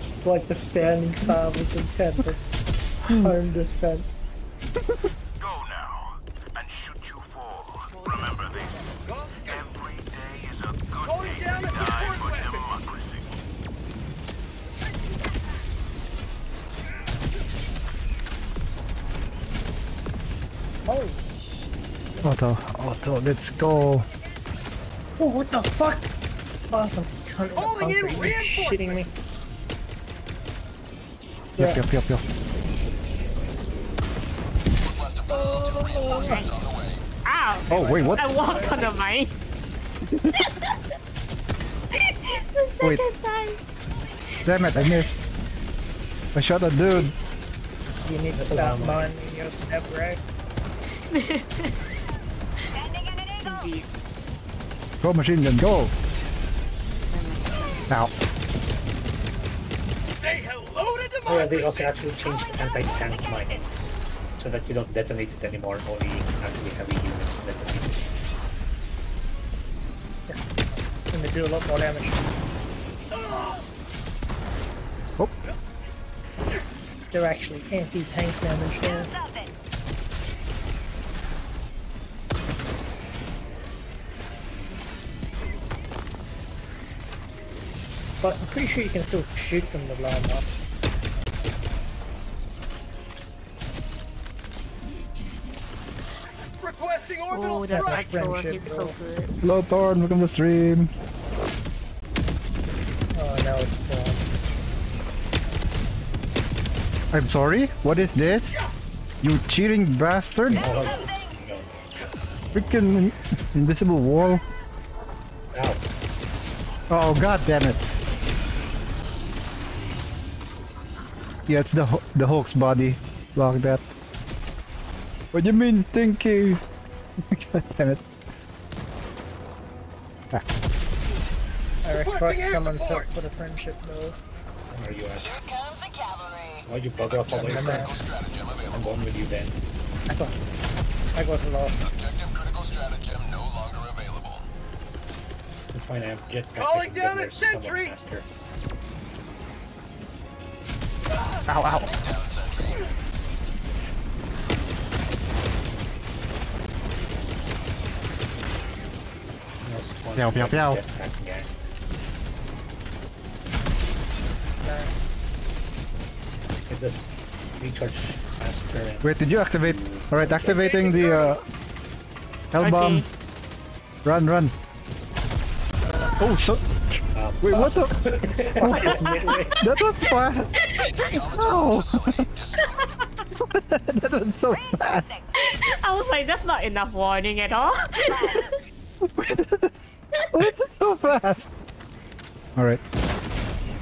Just like the standing founding fathers intent of home defense. Go now and shoot you fall. Remember this. Every day is a good day to die for democracy. Holy Auto, auto, let's go. Oh, what the fuck? Awesome. Oh, in the Calling in bunker, you shitting me? Yup, yup, yup, yup. Ow! Oh, wait, what? I walked on the mic. the second Wait. time. Damn it, I missed. I shot a dude. You need to stop minding your step, right? Indeed. Go machine gun, go! Ow. Say hello to Oh yeah, they also actually changed the anti-tank mines so that you don't detonate it anymore, only actually heavy units detonate it. Yes. And they do a lot more damage. Oh, They're actually anti-tank damage now. But I'm pretty sure you can still shoot them with line up. Oh, that strike. back door friendship, so bro. good. hello Thorn, welcome to the stream. Oh, now it's fun. I'm sorry, what is this? You cheating bastard! Oh, Freaking invisible wall. Ow. Oh god damn it. Yeah, it's the Ho- the Hulk's body. Block that. What do you mean, Tinky? god damn it. I request air someone's help for the friendship though. Where are you at? comes the cavalry. Why'd you bug off all by yourself? I'm going with you then. I got, I got lost. Objective critical stratagem no longer available. It's fine, I have jetpack. Calling I can get down there a sentry! faster. Ow, ow. Down sentry. No Meow, meow, meow. jetpack gang. Recharge faster Wait, did you activate? Alright, activating the uh, hell bomb. Run, run. Oh, so. Wait, what the? midway. that was fast. Oh, that was so fast. I was like, that's not enough warning at all. What's so fast? Alright.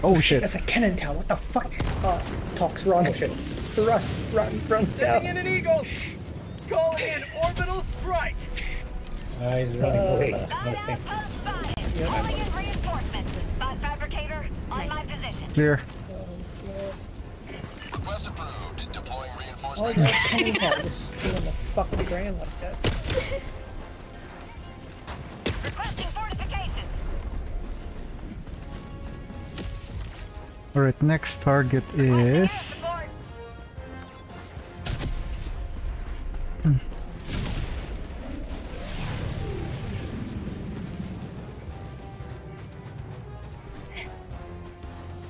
Oh shit. That's a cannon tower. What the fuck? Oh, Tox run. Oh shit. Run, run, run south. Sending in an eagle. Calling in orbital strike. Uh, he's running away. No thanks. Calling in reinforcements. Spot fabricator on my position. Clear. Request approved. Deploying reinforcements. is that cannon tower just still on the fucking ground like that? Requesting fortifications. Alright, next target is.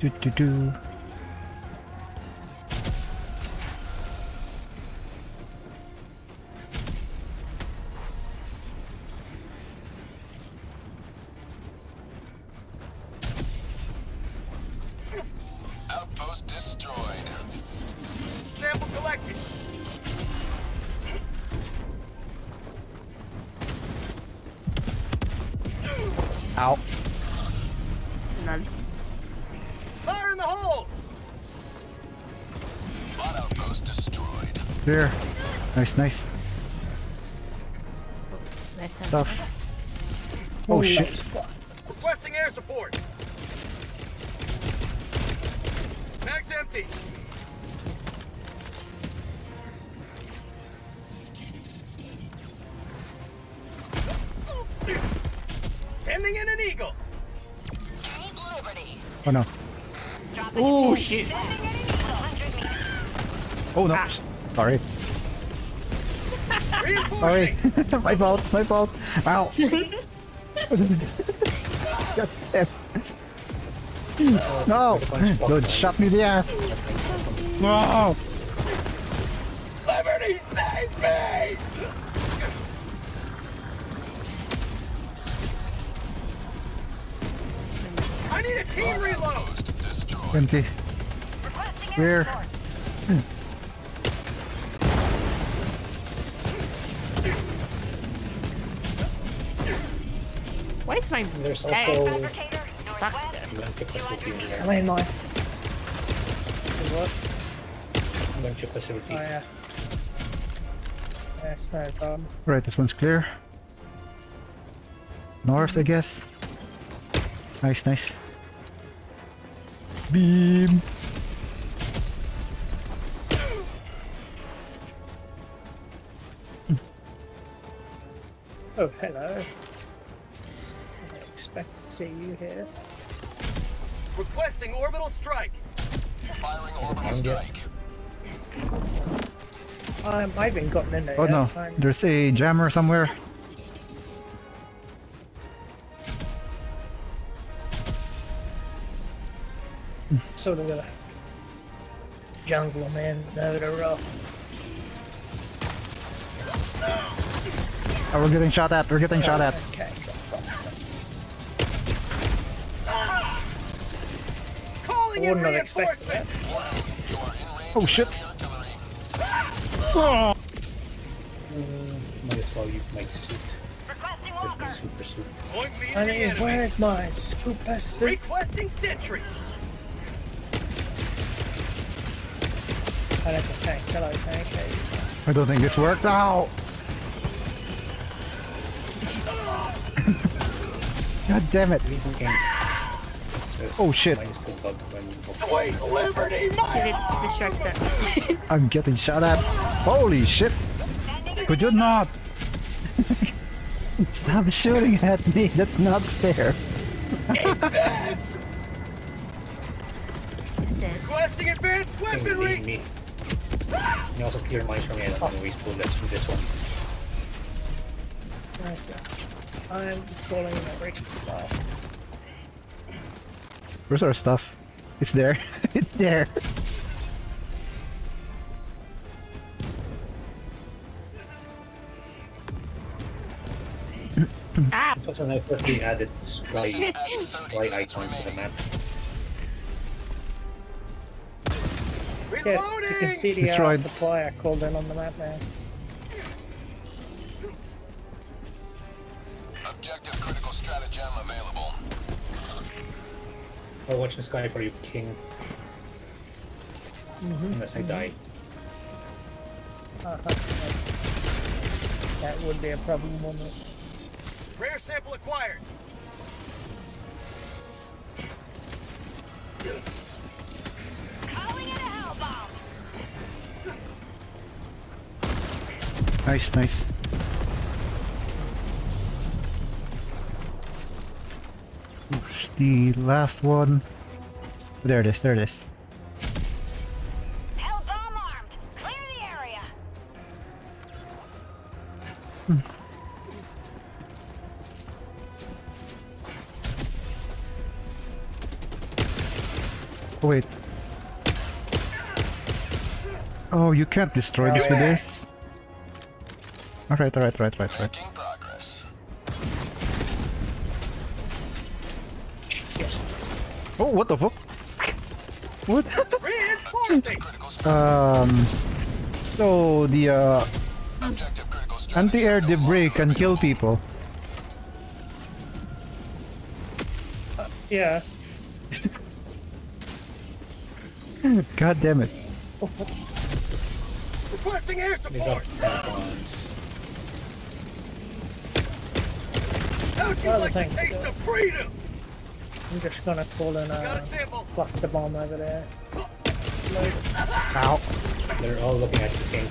Do do do. Outpost destroyed. Sample collected. Ow. Destroyed. Clear. Nice, nice. Nice. Stuff. Oh shit. Requesting air support. Mag's empty. Sending in an eagle. Oh no. Oh shit. Sending in an eagle. 100 meters. Oh no. Ah. Sorry. Sorry. Reinforcing. my fault. My fault. Ow. God damn. No! Don't shot me the ass! No! Liberty, save me! I need a key reload. 20. Requesting Where? air support. Why is my There's Hey. also Fabricator, northwest. Blanket facility in Am there. I in my... Is what? Blanket facility. Oh yeah. That's no problem. Right, this one's clear. North, I guess. Nice, nice. Beam! Oh, hello. See you here. Requesting orbital strike. Firing orbital Found it. strike. Um, I haven't gotten in there Oh yet. no, I'm there's a jammer somewhere. sort of a jungle man over the rock. Oh, we're getting shot at, we're getting shot at. Okay. Wouldn't have expected that. Oh shit! Oh. Mm, might as well use my suit. Requesting my walker. super suit. I mean, where's my super suit? Requesting sentry. Oh, that's a tank. Hello, tank. There you go. I don't think this worked. out. God damn it! There's Oh, shit. Mine is still bugged when Sweet liberty, my distract them? I'm getting shot at. Holy shit! Could you not? Stop shooting at me, that's not fair. It's dead. Requesting advanced weaponry. me. You also clear mines from me. I don't want to waste bullets from this one. Okay. I'm calling a resupply. Where's our stuff? It's there. it's there. Ah! It was nice that they added supply, supply icons to the map. Yes, you can see the uh, Destroyed. supplier called in on the map now. Objective critical stratagem available. I'll watch the sky for you, King. Unless I die. Uh-huh. That would be a problem, wouldn't? Rare sample acquired. Calling in a hell bomb. Nice, nice. Oops, the last one. There it is, there it is. Hell bomb armed. Clear the area. Hmm. Oh, wait. Oh, you can't destroy this with this. Alright, alright, alright, alright, alright. Oh, what the fuck? What? Reinforcing. Critical strat- um. So, the uh, Objective critical stratagem anti-air debris can kill available. people. Yeah. God damn it. Requesting air They got support. icons. How'd you Other like to things to taste of freedom? just gonna in a cluster bomb over there. Ow. They're all looking at the King.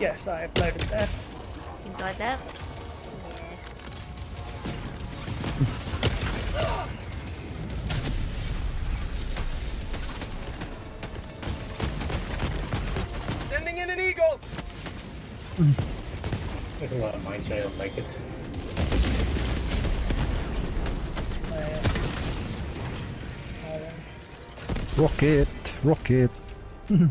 Yes, I have noticed that. You got that? Sending in an eagle! There's a lot of mines, I don't like it. Rocket, rocket.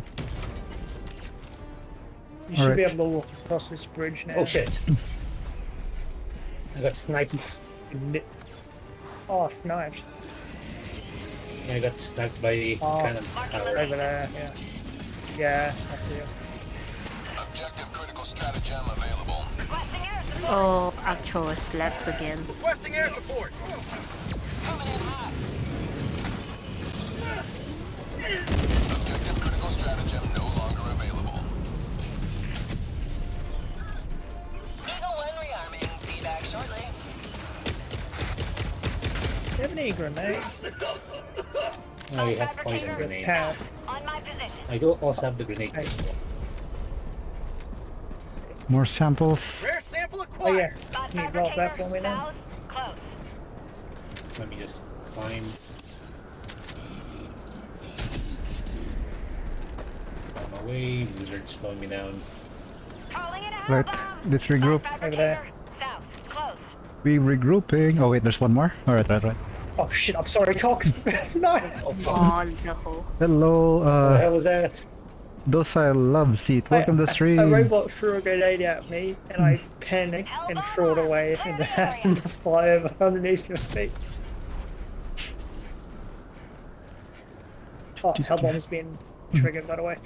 You should Alright. be able to walk across this bridge now. Oh shit! I got sniped. Li- Oh, sniped. I got sniped by the Oh. cannon. Marking tower. Over there, yeah. Yeah, I see it. Objective critical stratagem available. Requesting air support. Oh, actual slaps again. Requesting air support. Objective critical stratagem no longer available. Eagle 1 rearming. Be back shortly. Do you have any grenades? I have poison Fabricator. grenades. Pow. On my position. I do also have the grenade Nice. pistol. More samples. Rare sample Oh yeah, Spot can you drop that for me now? Close. Let me just climb. On my way, wizard slowing me down. Calling. Right, let's regroup. Spot Over there. South. Close. We regrouping. Oh wait, there's one more. Alright, right, right. Oh shit, I'm sorry, Tox. no! Oh no. Hello, What the uh, hell was that? Docile Love Seat. Welcome to the A stream. robot threw a grenade at me, and I panicked and threw it away, and it happened to fly over underneath your feet. Oh, Hellbomb's been triggered, by the way.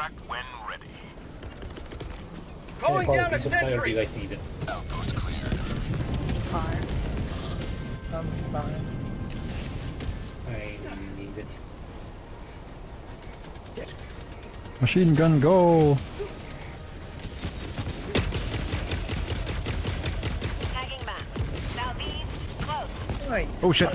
Extract when ready. What Calling down a quality supply do you sentry. guys needed? Outpost cleared. Far. I'm fine. I need it. Yes. Machine gun, go! Tagging map. Southeast. Close. Right. Oh shit!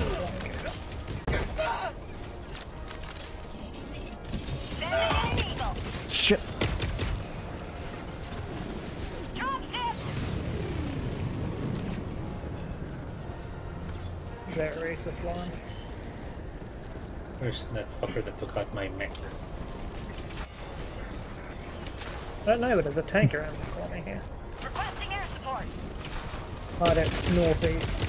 That race of flying. Where's that fucker that took out my mech? I don't know, but there's a tank around the corner here. Requesting air support. Oh, that's northeast.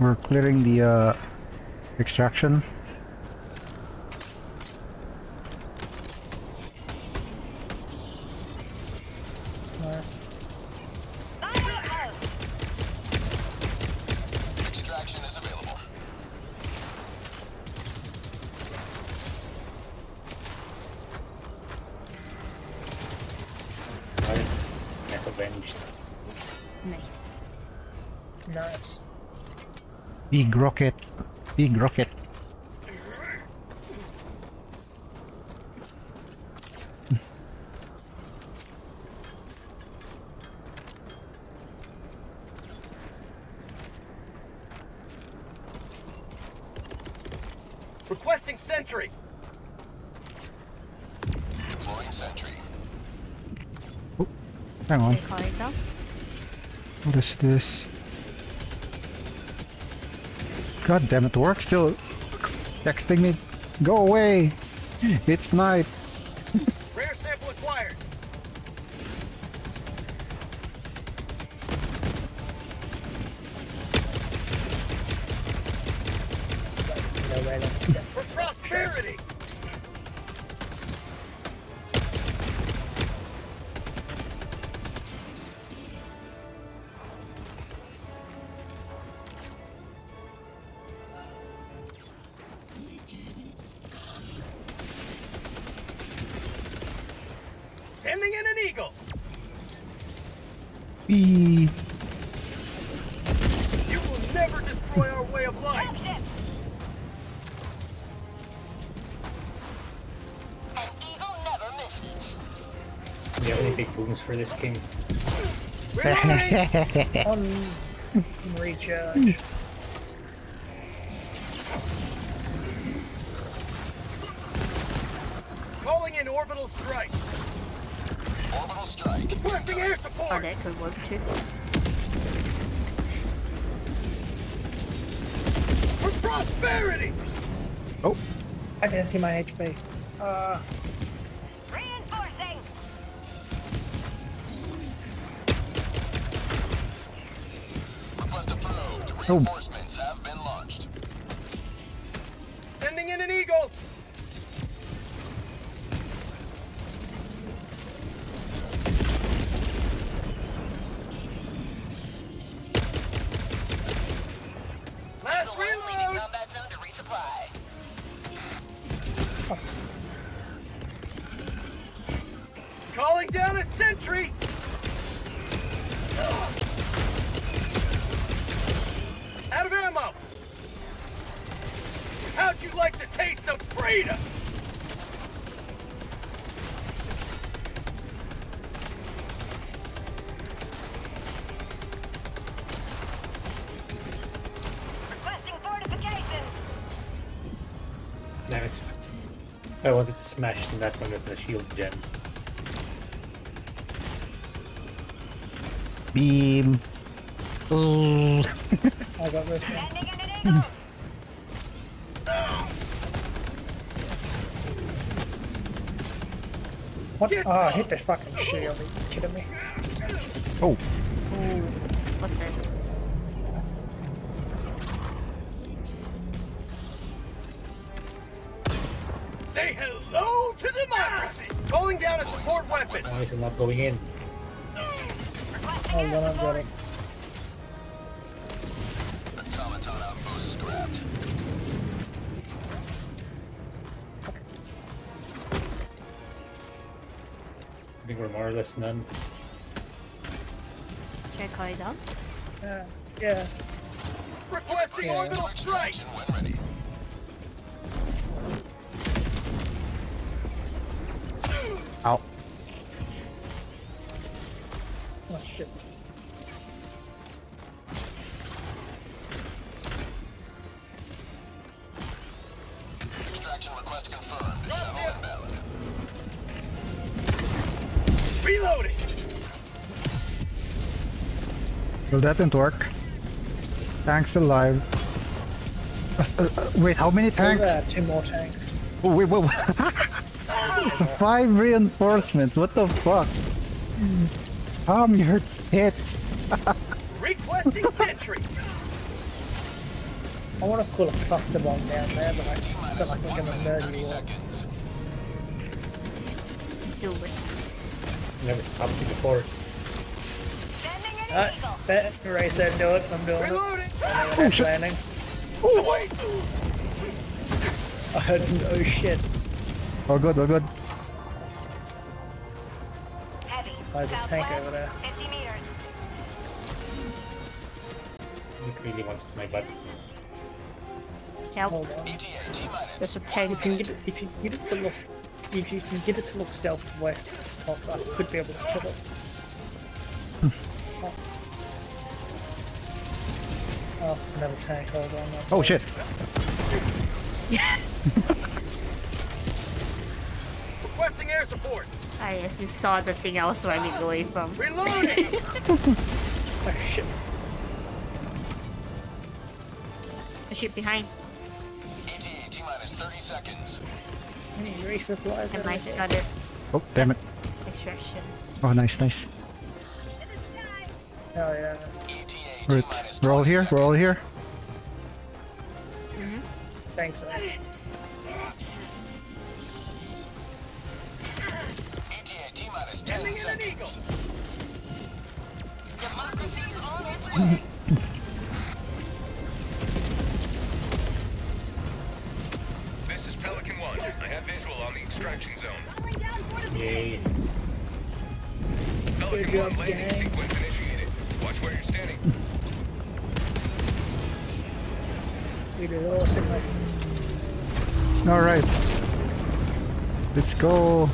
We're clearing the uh, extraction. Nice. Fire. Extraction is available. Alright. Mech. Nice. Nice. Big rocket. Big rocket. Requesting sentry. Deploying sentry. Hang on. They call it out. What is this? God damn it, work still texting me. Go away! It's night. One recharge. Calling in orbital strike. Orbital strike. Requesting air support. Oh, that could work too. For prosperity. Oh. I didn't see my HP. Uh. Oh. Reinforcements have been launched. Sending in an eagle. I wanted smash that one with the shield gem. beam. Oh, I got this one. Sending in an eagle. What? Get Oh, I hit the fucking shield. Are you kidding me? Weapon. Why is it not going in? Requesting Oh, air I'm support. getting. Automaton outpost scrapped. I think we're more or less none. Should I call it down? Uh, yeah. Requesting Yeah. orbital strike. When ready. ow. Oh shit. Extraction request confirmed. Shuttle. Reloading. Well, that didn't work. Tanks alive. Uh, uh, uh, wait, how many tanks? uh, two more tanks. Oh, wait, wait, wait. Five reinforcements. What the fuck? Tom, you're hit. Requesting sentry. I want to pull a cluster bomb down there, but I feel like I'm gonna murder 30 you all. Do it. Never stopped me before. Sending in an eagle. bet, Rae said do it, I'm doing it. Reloading. I know when that's landing. Wait. I heard an oh shit. Oh, good, oh, good. Heavy. There's a tank over there. 50 meters. It really wants my butt. Help. Hold on. ETA T minus. There's a If tank. you can get it, if you get it to look, if you can get it to look southwest, Tox, I could be able to kill it. oh. oh, another tank. Hold on. Oh, shit. Requesting air support. I actually saw the thing I was running away from. Reloading. Oh shit. The ship behind. ETA T minus 30 seconds. Any resupplies I might anything? got it. Oh, damn it. Extraction. Oh, nice, nice. Oh yeah. ETA T Right. We're all here, we're all here. Thanks. uh, ETA This is Pelican 1. I have visual on the extraction zone. Yay. Pelican Good job, 1 landing gang. sequence initiated. Watch where you're standing. We did awesome. Alright. Let's go.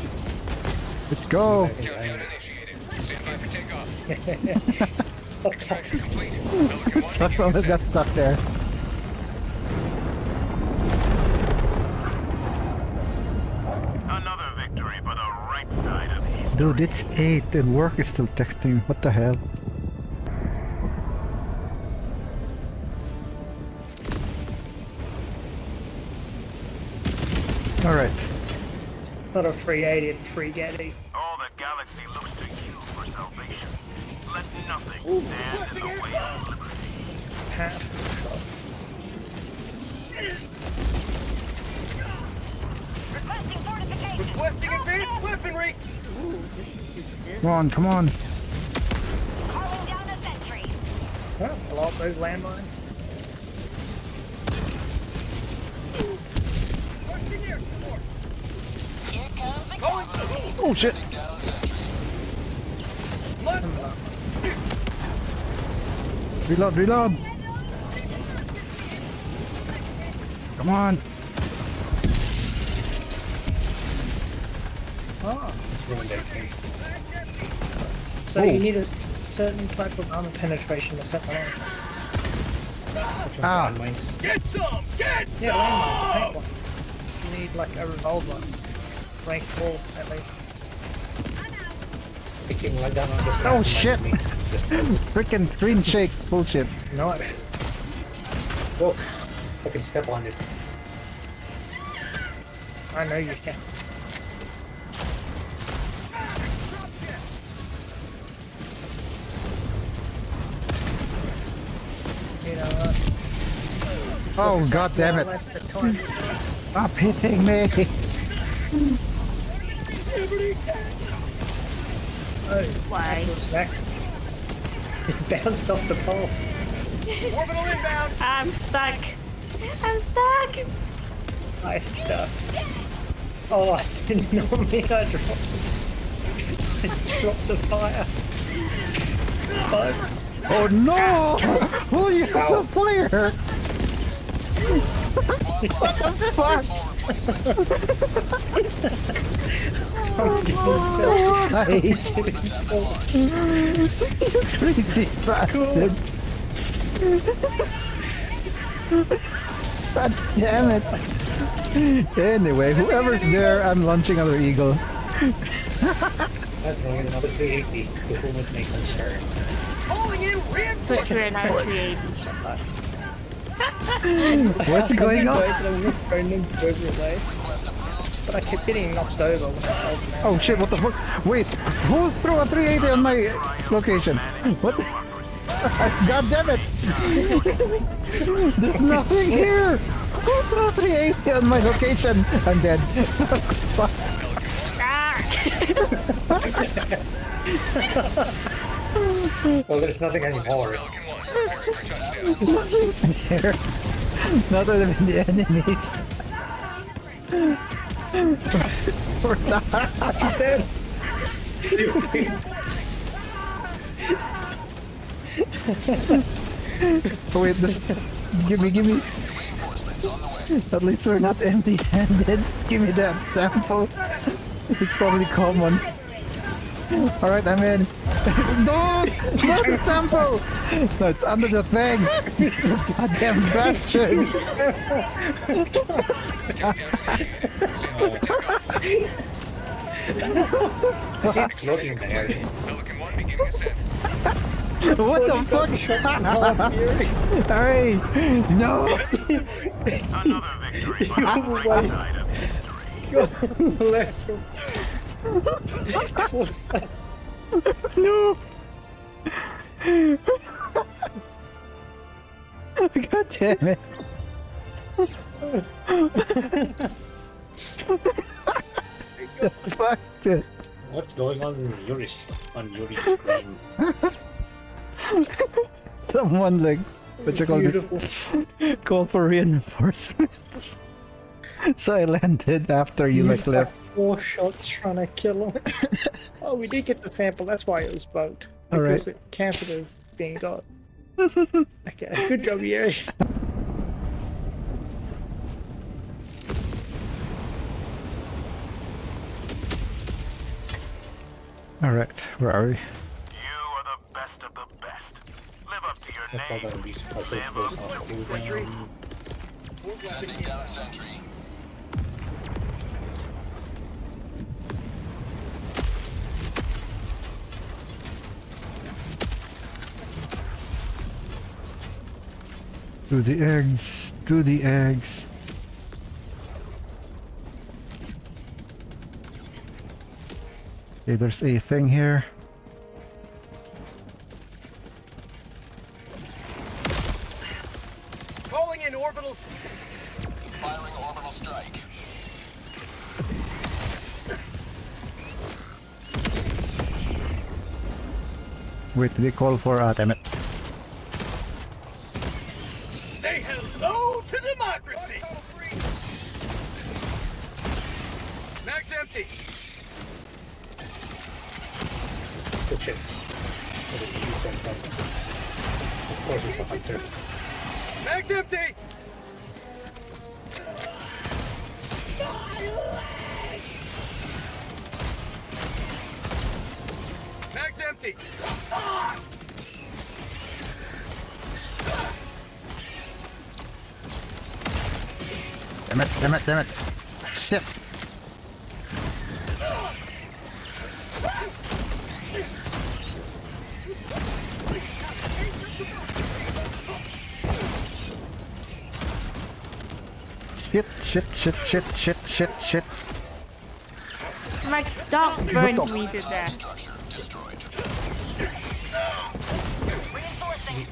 Let's go. That's all that got stuck there. Another victory for the Dude, it's 8 and work is still texting. What the hell? Alright. It's not a free 80, it's a free Getty. On, come on. Calling down a sentry. Well, a lot those landmines. Oh shit! Reload, reload! Come on! Oh. you need a certain type of armor penetration to set them off. Ah. Mines. Get some. Get Yeah, some. landmines, paint ones. You need like a revolver. Rank 4 at least. Picking right down on the Oh, shit. reminds me. Just. Freaking screen shake bullshit. No. i can step on it. I know you can. Oh god damn it. Less the time. Stop hitting me! Why? what's next? It bounced off the pole. Orbital inbound. I'm stuck. I'm stuck. I stuck. Oh, I did not mean I dropped. I dropped the fire. Bug. Oh no! Oh, you have the fire! What the fuck? Why? It's crazy bastard. God damn it. Anyway, whoever's there, I'm launching another eagle. That's wrong. Another 380 to whom it may concern. Calling in So reinforcements. true, 380. What's going on? But I kept getting knocked over when I told. Oh shit, what the fuck? Wait, who threw a 380 on my location? What the? God damn it! There's nothing here! Who threw a 380 on my location? I'm dead. Fuck. Well, there's nothing anymore. Nothing's here. Not other than the enemies. We're not dead. Wait, give me, give me. At least we're not empty-handed. Give me that sample. It's probably common. Alright, I'm in. no! Not the sample! No, it's under the thing! Goddamn bastard! I see it floating there. Pelican 1 beginning ascent. What the fuck? Hurry! No! Another victory for the bright side of history. left. What's that? No! God damn it! Fuck it. What's going on in Yuri's on Yuri's screen? Someone like what you call it? Call for reinforcements. so I landed after you like left. four shots trying to kill him. oh, we did get the sample. That's why it was bugged. All right. Because it counted as being got. okay, good job, Yuri. Alright, where are we? You are the best of the best. Live up to your That's all name. gonna be also Live goes up off to cooldown. To the eggs. Do the eggs. Okay, there's a thing here. Calling in orbitals. Firing orbital strike. Wait, did they call for uh damn it. Say hello to democracy. Good shit. What you come from? Of course it's a hunter. Mag's empty. Mag's empty. Damn it, damn it, damn it. Shit. Shit, shit, shit, shit, shit, shit, shit. My dog burned me to death. Reinforcing.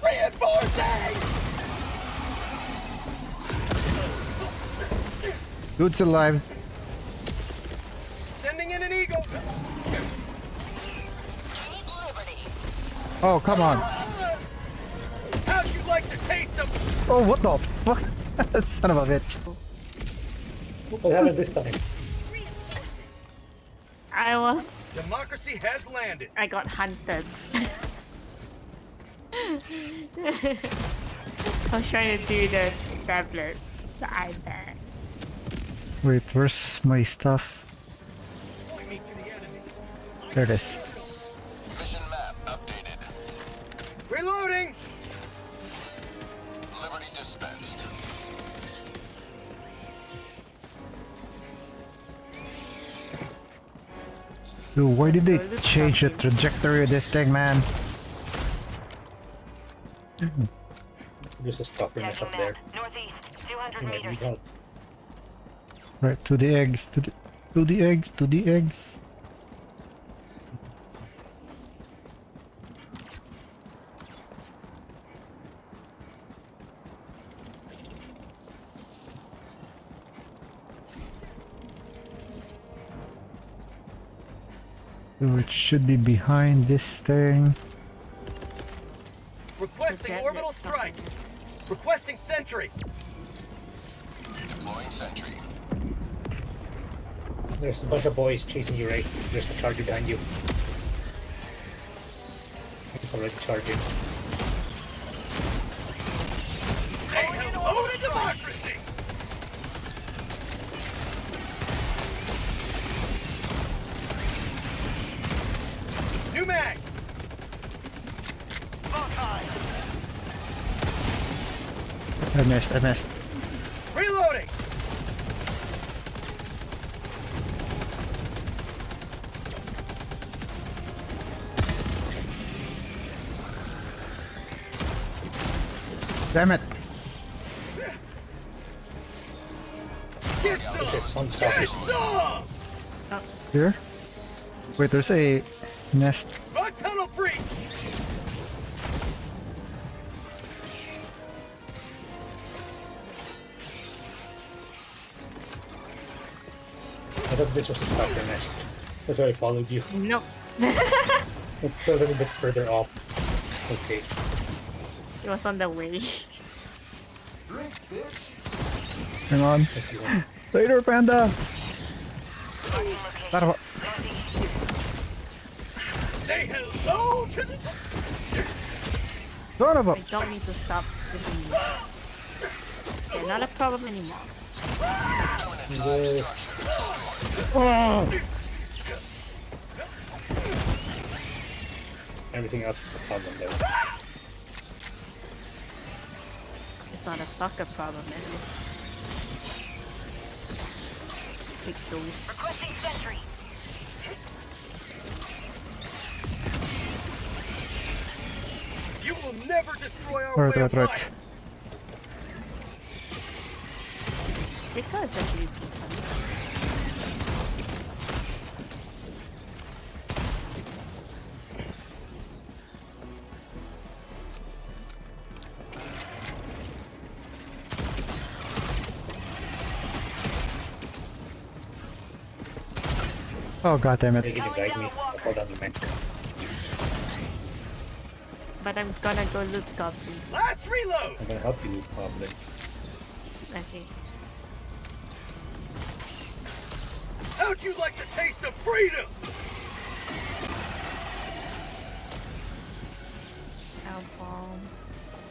Reinforcing. Dude's alive. Sending in an eagle. Oh, come on. Oh, what the fuck? Son of a bitch. What happened this time? I was. Democracy has landed. I got hunted. I was trying to do the tablet, the iPad. Wait, where's my stuff? Point me to the enemy. There it is. Dude, why did they change the trajectory of this thing, man? There's a stuffiness up there. Northeast. 200 You might need meters. Right, to the eggs, to the, to the eggs, to the eggs. It should be behind this thing. Requesting orbital strike. Requesting sentry. Deploying sentry. There's a bunch of boys chasing you, right? There's a charger behind you. It's already charging. Say hello to democracy. New mag. I missed, I missed. Reloading. Damn it! Get some. Get stoppers. some. Here? Wait, there's a nest. This was a stopper nest. That's why I followed you. Nope. It's a little bit further off. Okay. It was on the way. Hang on. Let's Later, panda! Location. Son of a- Say hello to the. Son of a- I don't need to stop with you. They're not a problem anymore. Yay. Everything else is a problem though. It's not a soccer problem, it is. Take those. Requesting sentry. You will never destroy our Right, way right, of right. life. Because it's actually Oh god damn They it. can guide me. I'll hold on the mech. But I'm gonna go loot goblin. Last reload. I'm gonna help you with Goblin. Okay. How'd you like the taste of freedom? Ow, bomb.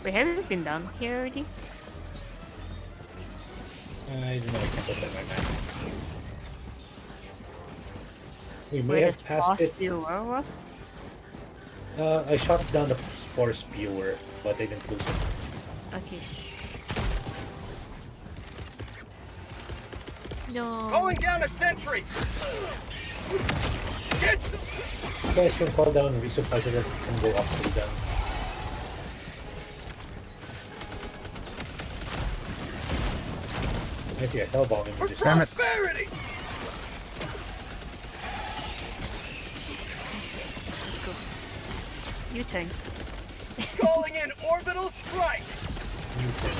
Wait, have you been down here already? Uh, I don't know, I can't open my map. We may Where have passed boss it. viewer was? Uh, I shot down the spore spewer, but I didn't lose it. Okay. No. Calling down a sentry. Get. You guys can call down and resupply so that it can go up and down. I see a hell bomb in For this. Damn it. Prosperity. You turn. Calling in orbital strike. New thing.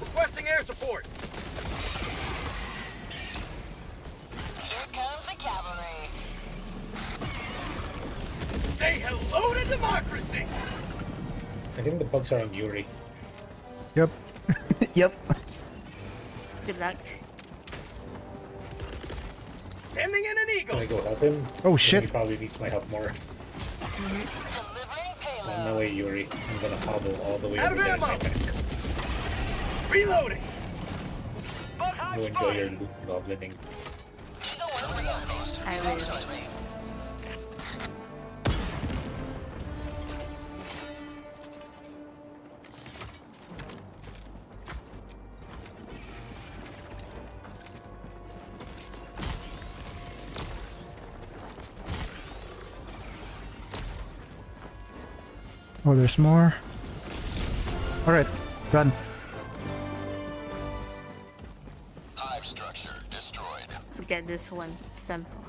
Requesting air support. Here comes the cavalry. Say hello to democracy. I think the bugs are on Yuri. Yep. yep. Good luck. Sending in an Can. I go help him? Oh, Then shit. He probably needs my help more. Delivering On my payload. way, Yuri. I'm gonna hobble all the way Out over of there. in my ammo. Reloading. You enjoy your loot goblining. Eagle one reload. I will. Oh, there's more. Alright, done. Hive structure destroyed. Let's get this one sample.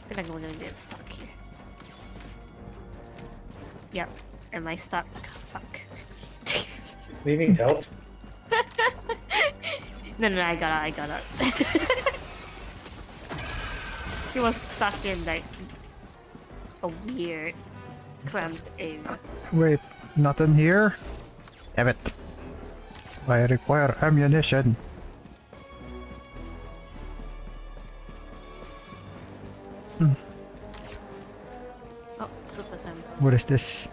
I feel like we're gonna get stuck here. Yep. Am I stuck? Fuck. Do you help? no, no, no, I got it, I got it. he was stuck in like a weird cramped area. Wait, nothing here? Damn it. I require ammunition. Oh, super sample. What is this?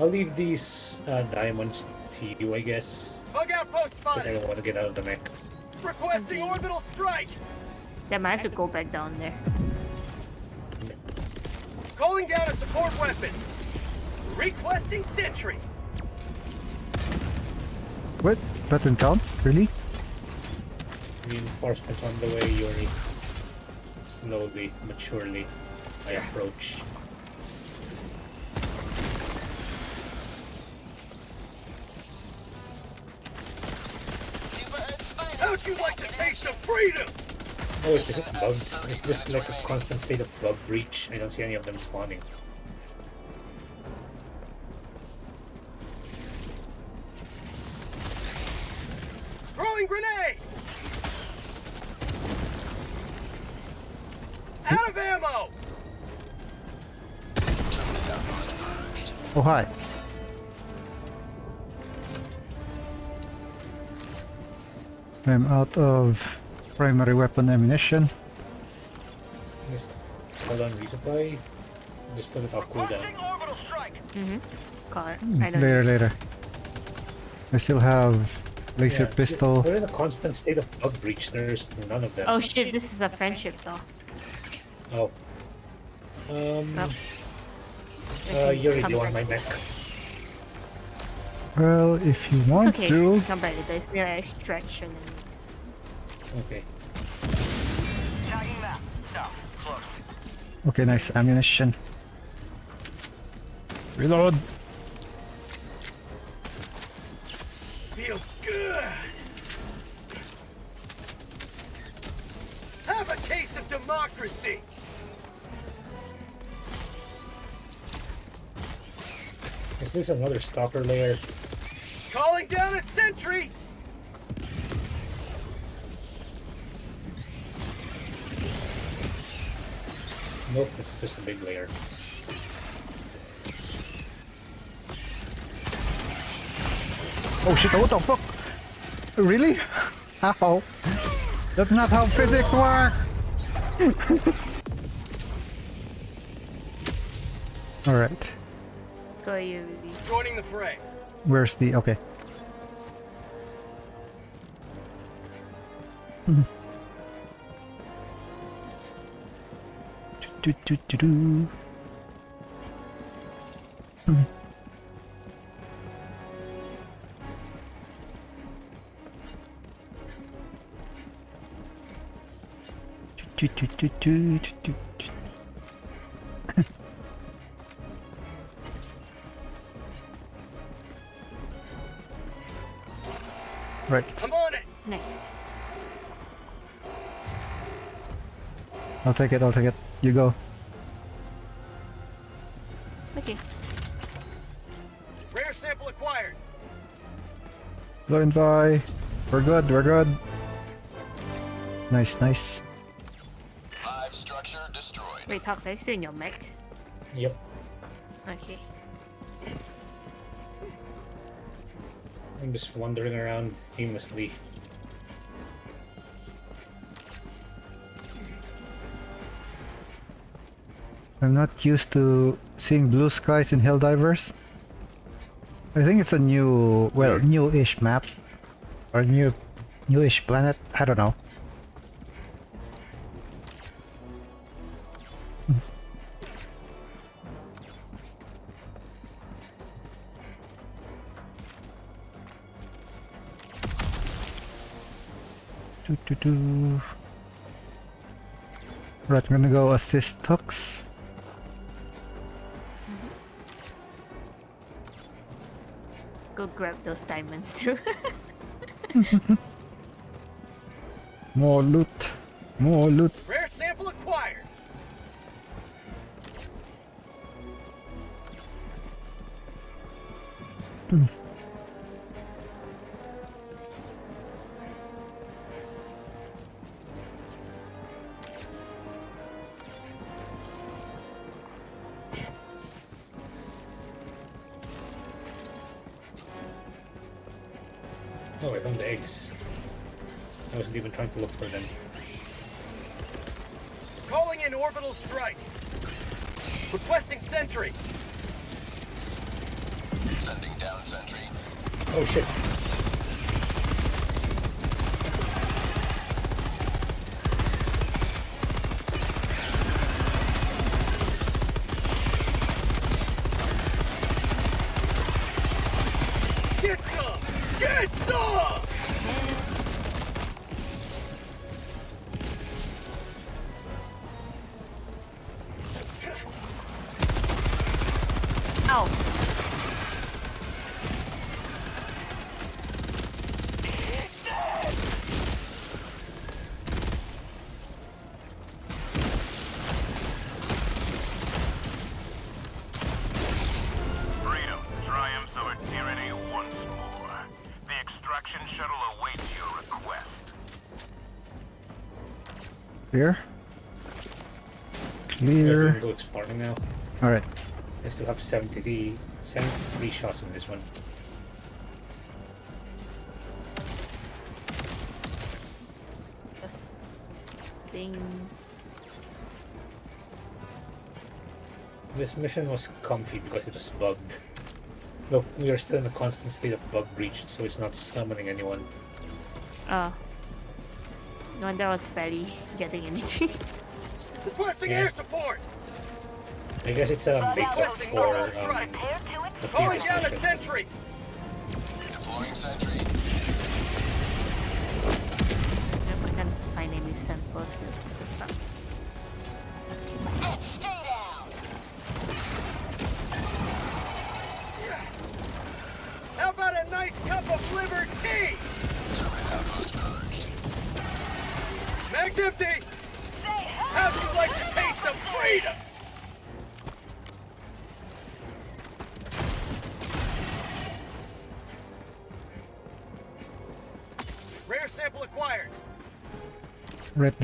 I'll leave these uh, diamonds to you, I guess. Bug outpost Because I don't want to get out of the mech. Requesting orbital strike. They might have to go back down there. Support weapon. Requesting sentry. What? Doesn't count? Really? Reinforcements on the way, Yuri. Slowly, maturely, I approach. Super Earth spider. How'd you like the taste of freedom? Oh, wait, is it bugged? Is this like a constant state of bug breach? I don't see any of them spawning. Oh, hi. I'm out of primary weapon ammunition. Just hold on, resupply. Just put it off cooldown. Requesting orbital strike. Mm-hmm. Got it. I don't Later, later. I still have laser Yeah, pistol. We're in a constant state of bug breach. There's none of them. Oh shit, this is a friendship though. Oh. Um. Oh. Uh, Okay, Yuri, come do you back. my mech? Well, if you It's want okay. to. Come back. There's no extraction enemies. Okay. Tagging that. South. Close. Okay, nice ammunition. Reload. Is this another stalker layer? Calling down a sentry. Nope, it's just a big layer. Oh shit, what the fuck? Really? How? That's not how physics work! Alright, Go you. Joining the fray. where's the... okay. Do, do, do, do. Do, do, do, do, do, do, do. Right, I'm on it. Nice. I'll take it, I'll take it. You go. Okay. Rare sample acquired. Go and buy. We're good, we're good. Nice, nice. Live structure destroyed. Wait, Tox, are you still in your mech? Yep. Okay. I'm just wandering around aimlessly. I'm not used to seeing blue skies in Helldivers. I think it's a new, well, new-ish map. Or new, newish planet. I don't know. I'm gonna go assist Tox. Go grab those diamonds too. More loot. More loot. Get Clear. Yeah, Clear. I'm go exploring now. Alright. I still have 73, 73 shots in this one. Just things. This mission was comfy because it was bugged. Look, we are still in a constant state of bug breach, so it's not summoning anyone. Oh. No wonder I was barely getting anything. Requesting Yeah. air support. I guess it's a Uh, makeup for um, Prepare to the Calling previous down a mission. sentry.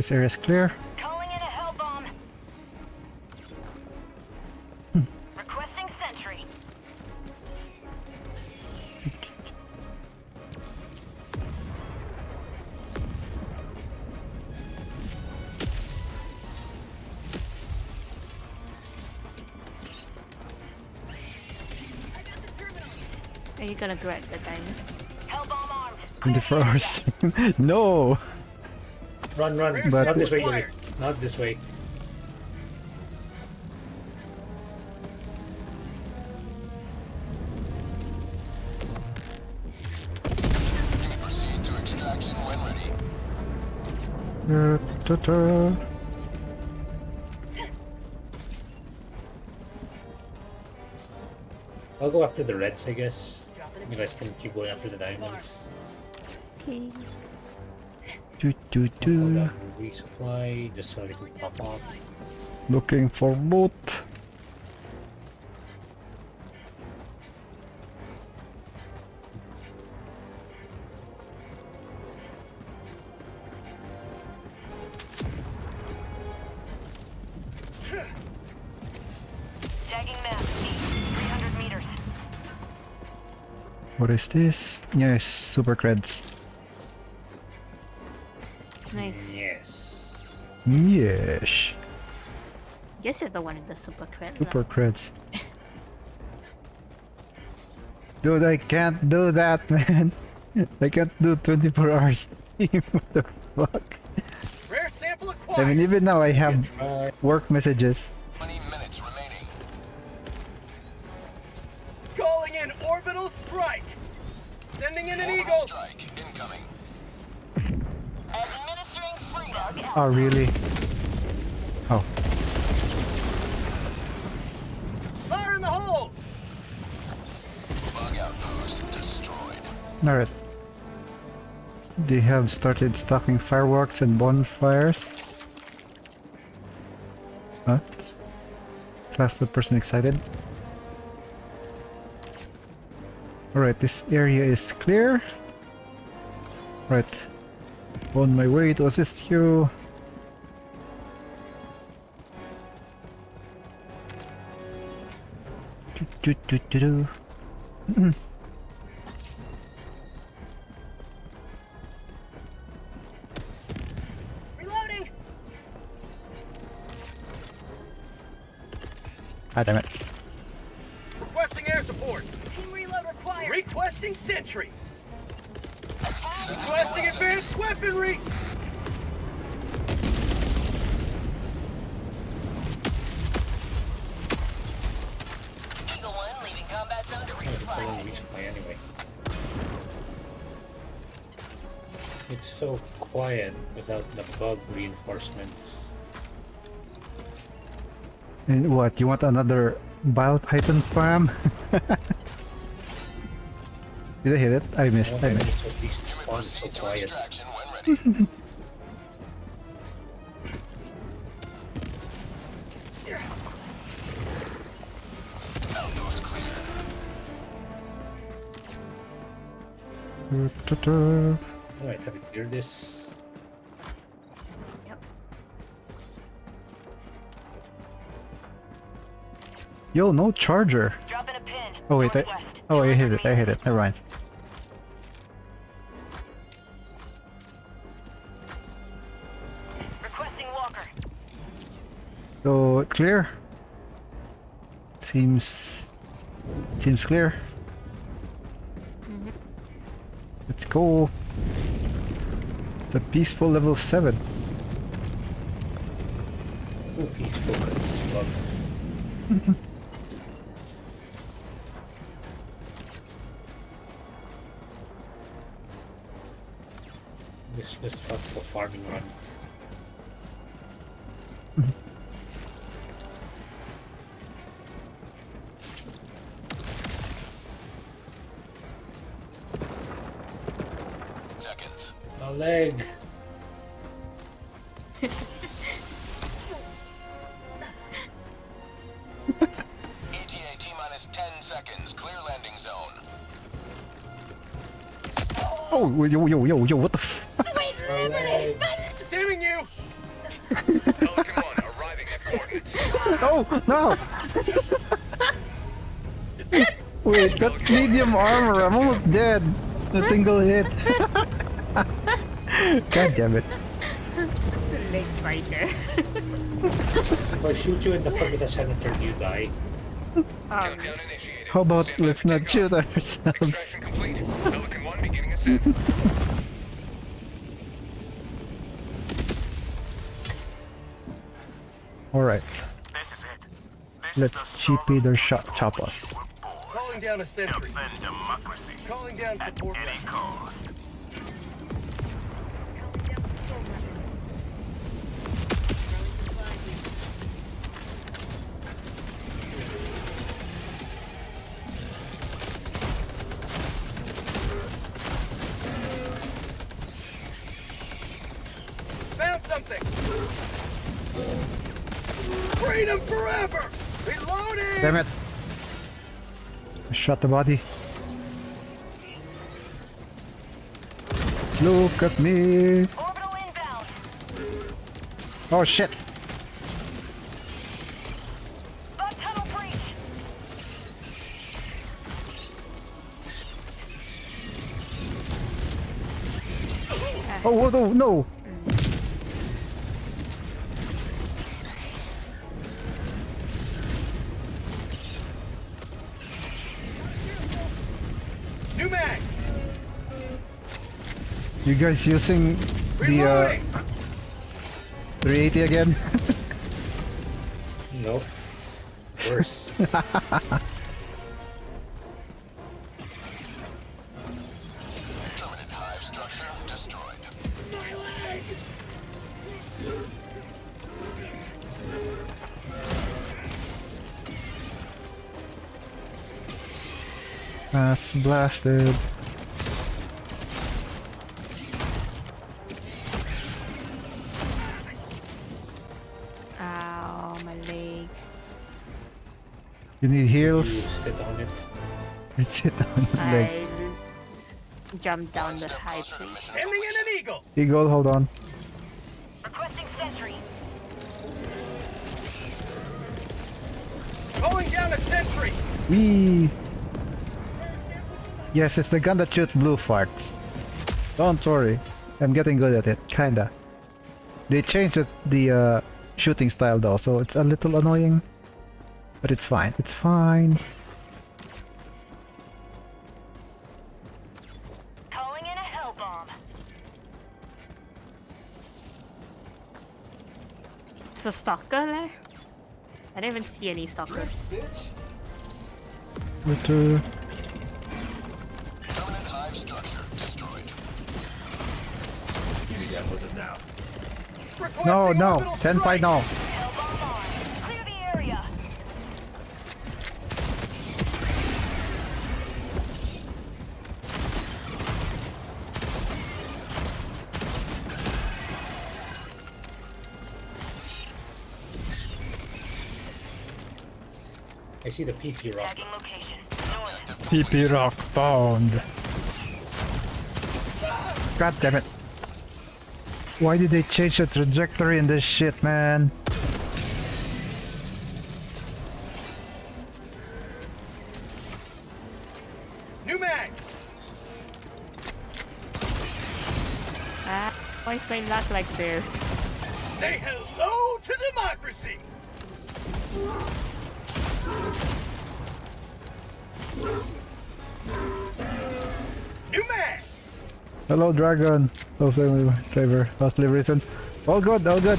This area is clear. Calling in a hell bomb. Requesting sentry. Are you gonna grab the diamonds? Hell bomb armed. 24 hours. no! Run, run. But- Not this way, Yuri. Not this way. Proceed to extraction. Uh, ta-ta. I'll go after the reds, I guess. You guys can keep going after the diamonds. Okay. Do, do, do. resupply, just so they can pop off. Looking for boat. Tagging map. East. 300 meters. What is this? Yes, super creds. Yes. Yes, Guess you're the one in the super cred. super creds. Dude, I can't do that, man. I can't do 24 hours what the fuck? Rare sample I mean, even now I have work messages. Oh, really? Oh, Fire in the hole. Bug outpost destroyed. alright. They have started stocking fireworks and bonfires. Huh? Class the person excited. Alright, this area is clear. Right. On my way to assist you. Do, do, do, do, do. Reloading. Ah, damn it. Requesting air support. Team reload required. Requesting sentry. Requesting advanced weaponry. In anyway. It's so quiet without the bug reinforcements. And what, you want another Bile Titan farm? Did I hit it? I I missed, want I missed. enemies to at least spawn so quiet. Alright, have we cleared this? Yep. Yo, no charger. Dropping a pin. Oh wait, I, oh I hit it, I hit it, never mind. Requesting walker. So, clear? Seems... Seems clear. go. The peaceful level 7. Oh, peaceful because it's fun. this is for farming run. Landing zone. Oh, yo, yo, yo, yo, what the f- A leg! Damning you! Pelican 1 arriving at coordinates. Oh, no! Wait, that's medium armor, I'm almost dead. A single hit. God damn it. Leg fighter. If I shoot you in the foot with a senator, you die. um, How about Stand let's not takeoff. shoot ourselves? Extraction complete. Pelican 1 beginning ascent. Alright, This is it. This let's GP their shot chop us. Calling down a sentry. Defend democracy Calling down support. at any cost. Something! Freedom forever! Reloading! Damn it! I shot the body. Look at me! Orbital inbound. Oh shit! Bug. Oh, oh no, guys using the uh, 380 again? No. Worse. Terminid hive structure destroyed. That's blasted. You need heals? you sit on it. It's it on the leg. I jumped down the high place. Sending in an eagle! Eagle, hold on. Requesting sentry. Calling down a sentry! Wee! Yes, it's the gun that shoots blue farts. Don't worry. I'm getting good at it, kinda. They changed the uh, shooting style though, so it's a little annoying. But it's fine, it's fine. Calling in a hell bomb. It's a stalker there? I don't even see any stalkers. But, uh, Terminid hive structure destroyed. no, no, orbital Senpai, strike. no. See the PP rock. Tagging location. North. PP rock found. God damn it. Why did they change the trajectory in this shit, man? New mag! Ah, why is my luck like this? Say hello to democracy! Hello, dragon. Hello, driver. Last liberation. All good, all good.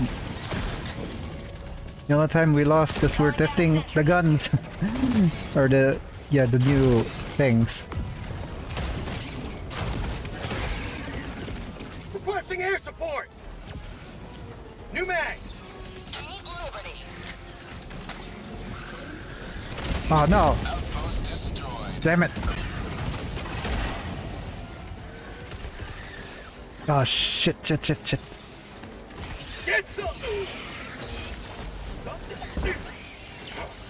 The only time we lost is we're testing the guns. or the, yeah, the new things. Requesting air support! New mag! Oh no! Damn it! Oh shit, shit, shit, shit. Get some!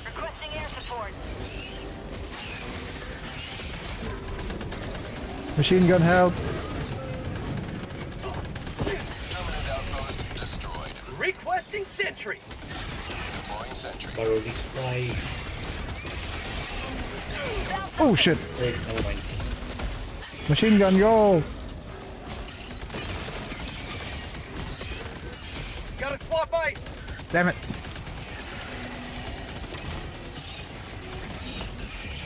Requesting air support. Machine gun help! Destroyed. Requesting sentry. Deploying Borrow resupply. Oh shit! Wait, never mind. Machine gun, go! Damn it!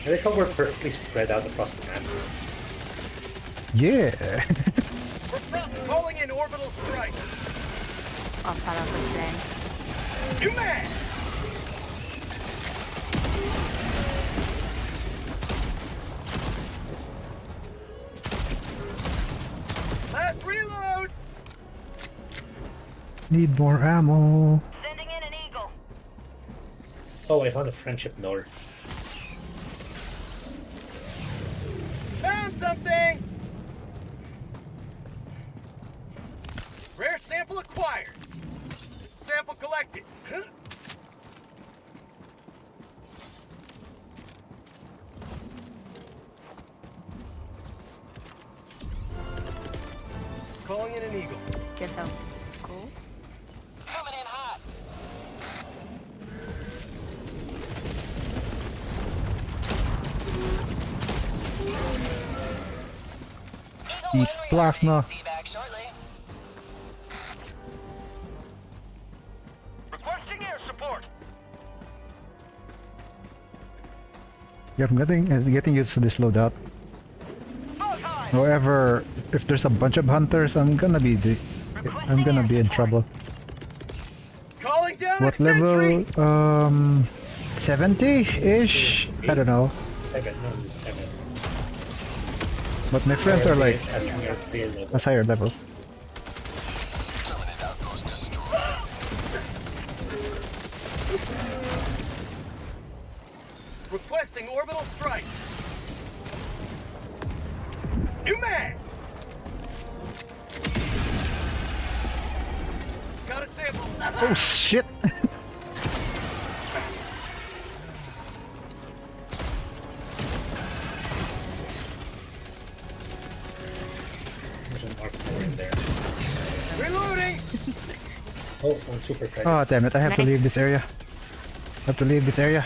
I like how we're perfectly spread out across the map. Yeah! We're pro- calling in orbital strike. I'll put up with them. New man. Last reload. Need more ammo. Sending in an eagle. Oh, I found a friendship node. Found something. Rare sample acquired. Sample collected. Calling in an eagle. Guess I'll Eat plasma. Feedback shortly. Requesting air support. Yeah, I'm getting, uh, getting used to this loadout. However, if there's a bunch of hunters, I'm gonna be the, I'm gonna be in trouble. Calling down What level? Um, 70-ish? I don't know. But my friends are like As long as they level. a higher level. Damn it! I have to leave this area. I have to leave this area.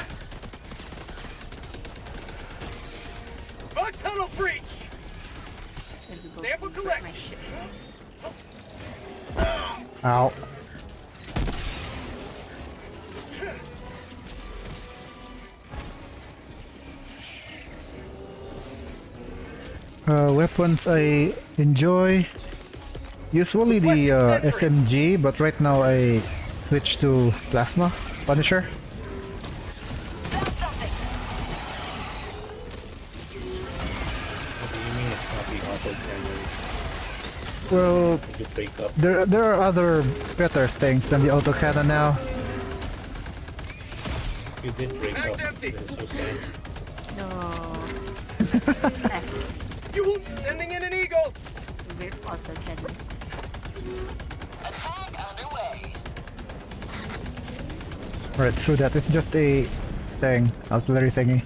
Bug tunnel breach. Let me go Sample grab collect. Ow. Uh, weapons I enjoy. Usually the uh, SMG, but right now I switch to Plasma Punisher. What do you mean it's not the auto cannon? Well, You break up. there there are other better things than the autocannon now. You did break Mag's up. empty. This is so sad. No. Right, through that. It's just a thing, auxiliary thingy.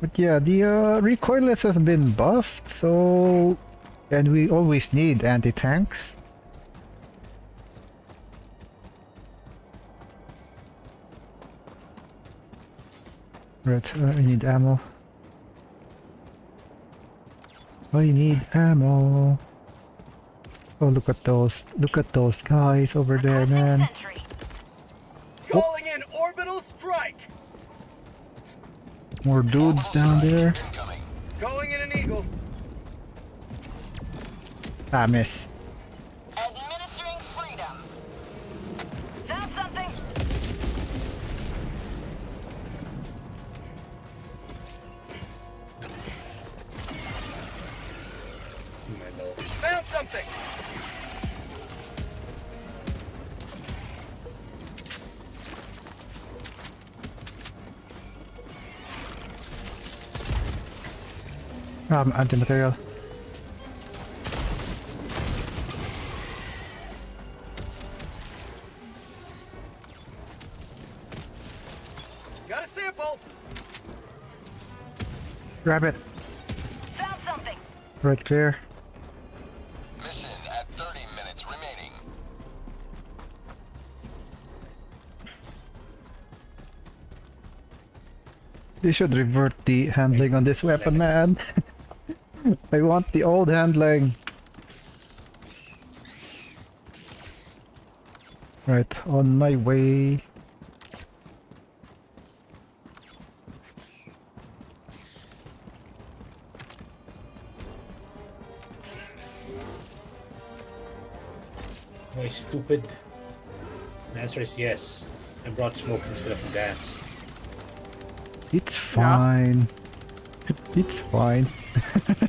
But yeah, the uh, recoilless has been buffed, so... And we always need anti-tanks. Right, uh, I need ammo. I need ammo. Oh, look at those, look at those guys over there, man. sentry. Calling in orbital strike. More dudes down there. Calling in an eagle. Ah, miss. Administering freedom. Found something. Found something. Um, anti-material. Got a sample. Grab it. Found something. Right clear. Mission at 30 minutes remaining. They should revert the handling on this weapon, man. I want the old handling. Right, on my way. I stupid? The answer is yes. I brought smoke instead of gas. It's fine. It's fine.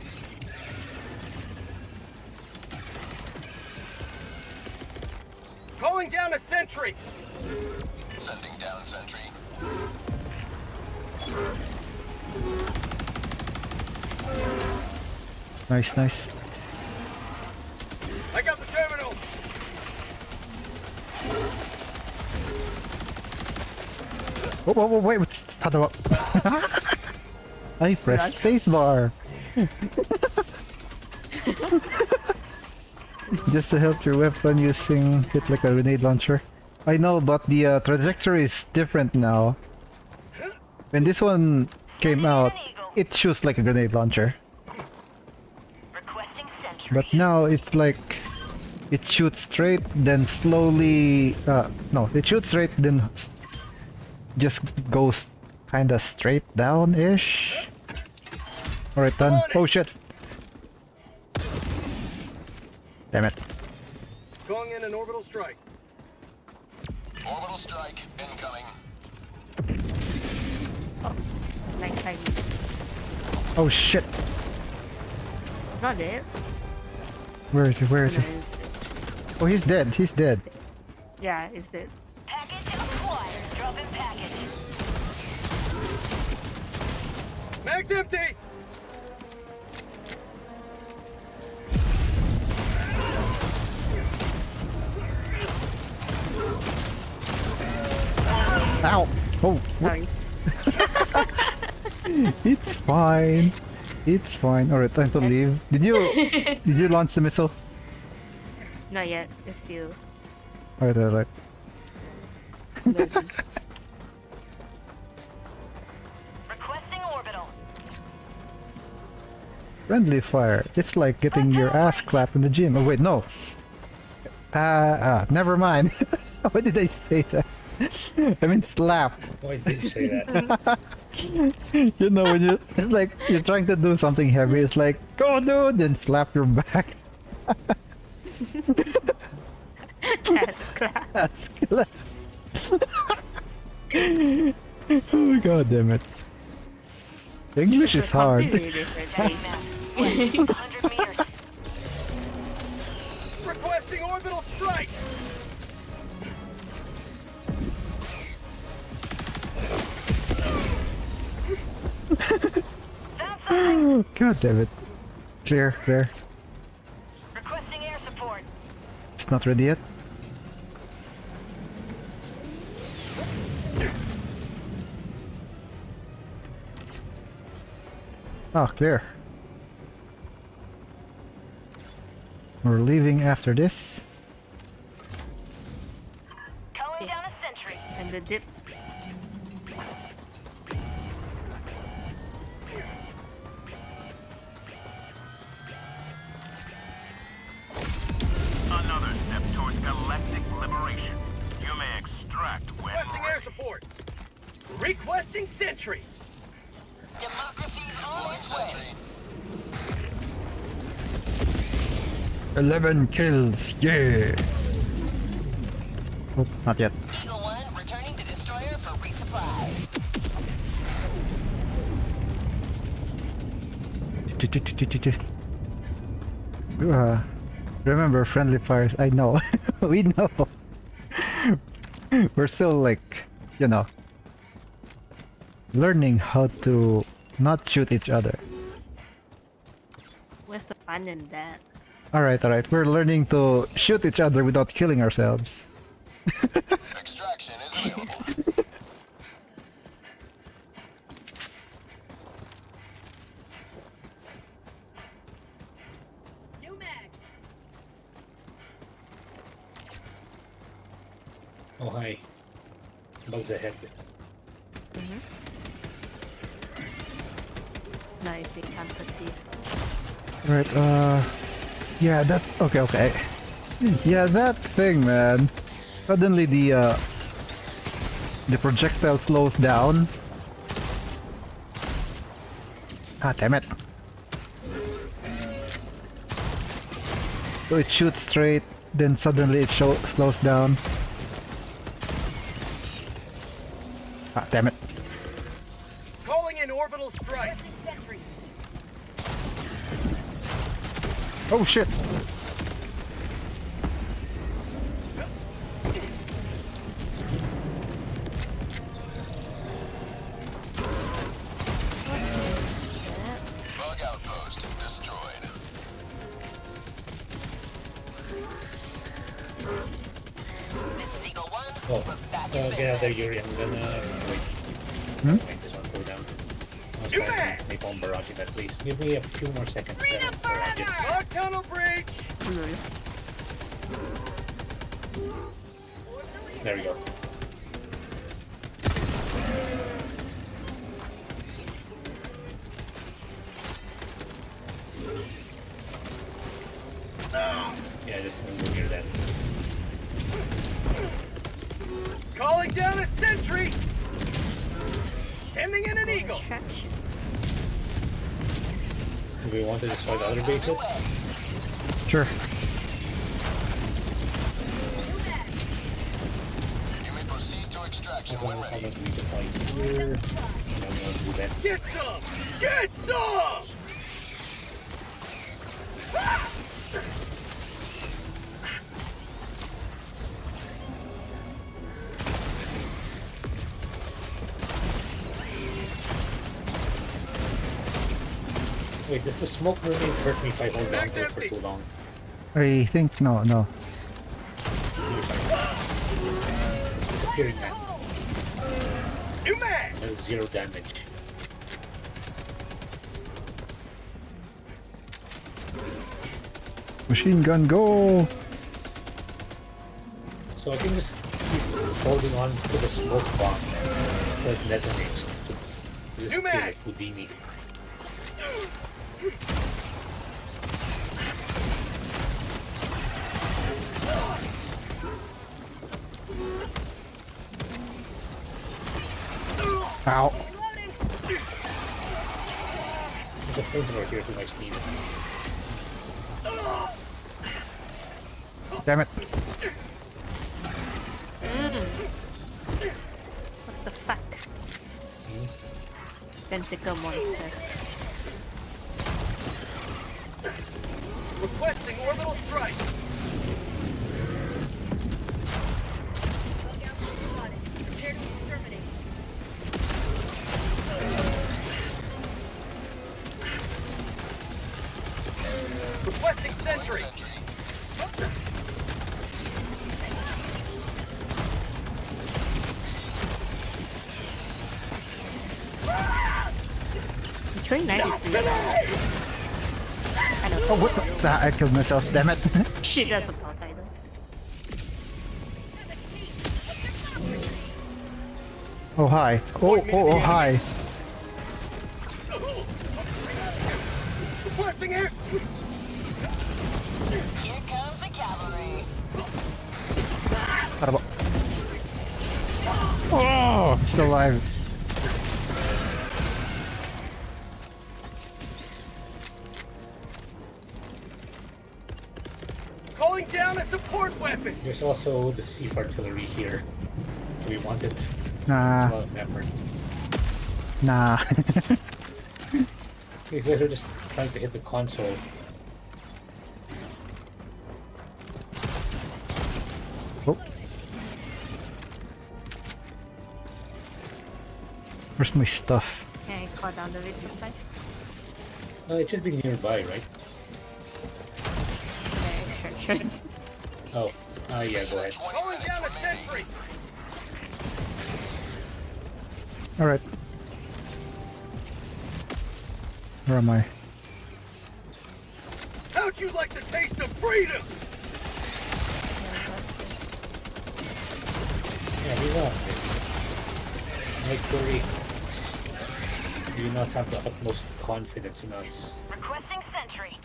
Calling down a sentry. Sending down sentry. Nice, nice. I got the terminal. Oh, oh, oh wait, wait. How do I... I pressed spacebar. Just to help your weapon using it like a grenade launcher. I know, but the uh, trajectory is different now. When this one came out, it shoots like a grenade launcher. But now it's like it shoots straight, then slowly. Uh, no, it shoots straight, then just goes kind of straight down ish. Alright, done. Oh shit! Damn it. Calling in an orbital strike. Orbital strike incoming. Oh, nice timing. Oh shit! Is that it? Where is he? Where is No, he? it's. Oh, he's dead. He's dead. Yeah, is it? Package acquired. Dropping package. Mag's empty. Ow! Oh, Sorry. it's fine. It's fine. Alright, time to leave. Did you did you launch the missile? Not yet. It's still Alright, alright. Friendly fire. It's like getting your ass clapped in the gym. Oh wait, no. Uh, uh never mind. Why did I say that? I mean slap. Why did you say that? You know when you it's like you're trying to do something heavy. It's like go dude, then slap your back. Yes, clap. That's killer. oh god damn it. English is It's hard. Completely different. Heavy Like, map. 100 meters. Requesting orbital strike. Oh, god damn it. Clear, clear. Requesting air support. It's not ready yet. Ah, clear. We're leaving after this. Calling down a sentry. and the dip. Another step towards galactic liberation. You may extract when Requesting air support. Requesting sentry. Democracy's on its way. 11 kills, yeah! Oh, not yet. Eagle 1 returning to destroyer for resupply. Uh, remember friendly fires, I know. we know. We're still like, you know, learning how to not shoot each other. What's the fun in that? Alright, alright. We're learning to shoot each other without killing ourselves. Extraction is available. Oh hi. Bugs ahead. No, if you can't perceive. Right, uh... Yeah, that's... Okay, okay. Yeah, that thing, man. Suddenly the, uh... The projectile slows down. Ah, damn it. So it shoots straight, then suddenly it slows down. Ah, damn it. Calling in orbital strike. Sentry. Oh shit! Destroy Wait, does the smoke really hurt me if I hold down to it for too long? I think no, no. Disappearing man. New mag. Does zero damage. Machine gun, go! So I can just keep holding on to the smoke bomb it detonates to disappear like Houdini. Ow. There's a flamethrower here if you guys need it. Damn it. What the fuck? Tentacle monster. Requesting orbital strike. I killed myself, damn it. shit. That's a oh, hi. Oh, oh, oh, hi. There's also the SEAF artillery here. We want it? It's a Nah, lot of effort. nah. These guys are just trying to hit the console. oh. Where's my stuff? Can I call down the resupply? Uh, it should be nearby, right? mission. Oh, ah, yeah, go ahead. Calling down a sentry. Alright. Where am I? How'd you like the taste of freedom? Yeah, we want this. Make sure we do not have the utmost confidence in us. Requesting sentry.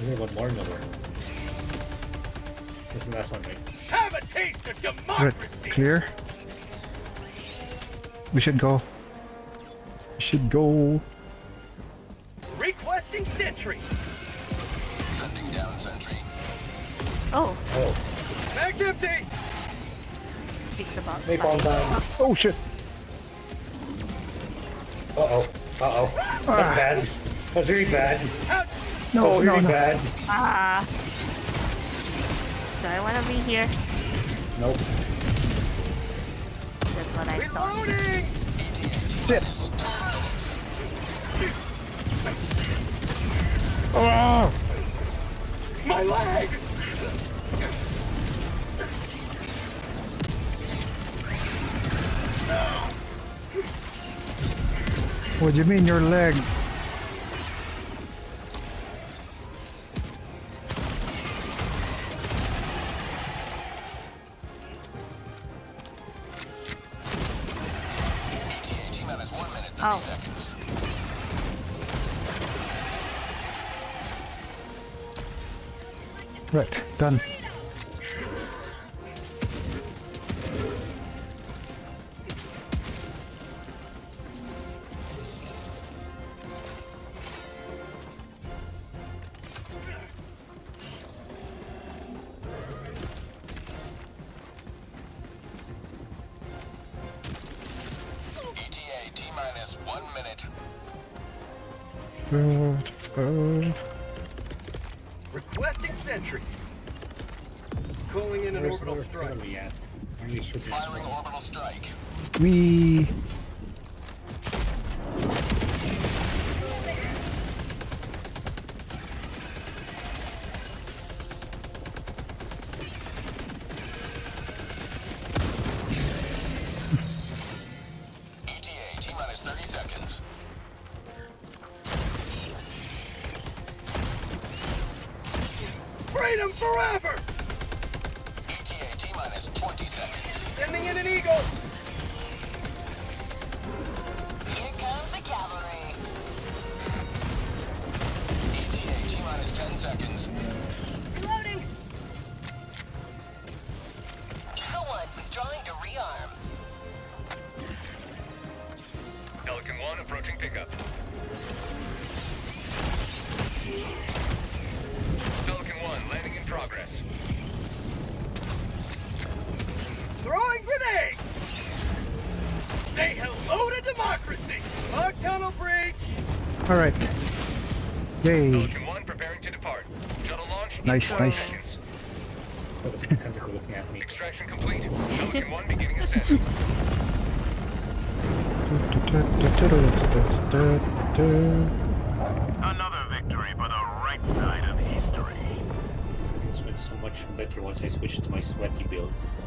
Is there one more? No more. This is the last one, right? Have a taste of Good. democracy. Clear. We should go. We should go. Requesting sentry. Sending down sentry. Oh, Oh, Mag's empty. speaks about napalm fire. down. Oh shit! Uh oh. Uh oh. That's Ah. bad. That's really bad. Out. No, That's no, really no. bad. Ah. Do I want to be here? Nope. That's what I thought. Reloading. Shit! Oh! My leg. What do you mean your leg? Oh. seconds. Right, done. Nice, nice. seconds. Tentacle looking at me. Extraction complete. Pelican One beginning ascent. Another victory for the right side of history. It's been so much better once I switched to my sweaty build.